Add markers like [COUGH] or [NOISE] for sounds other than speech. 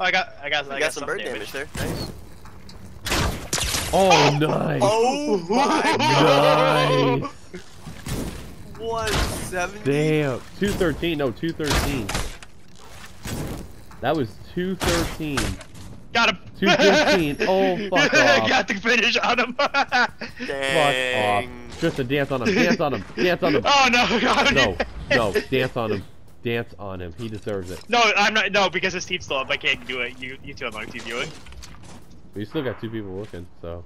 Oh, I got, I got, I I got, got some some bird damage. damage there. Nice. Oh, nice. Oh [LAUGHS] my [LAUGHS] Nice. 170. Damn. 213. No, 213. That was 213. Got him. 215. [LAUGHS] Oh, fuck off. got the finish on him. Fuck off. Just a dance on him. Dance on him. Dance on him. oh no, got him. No, no. Dance on him. Dance on him. He deserves it. No, I'm not. No, because his team's still up. I can't do it. You, you two, I'm on team do it. We still got two people looking, so.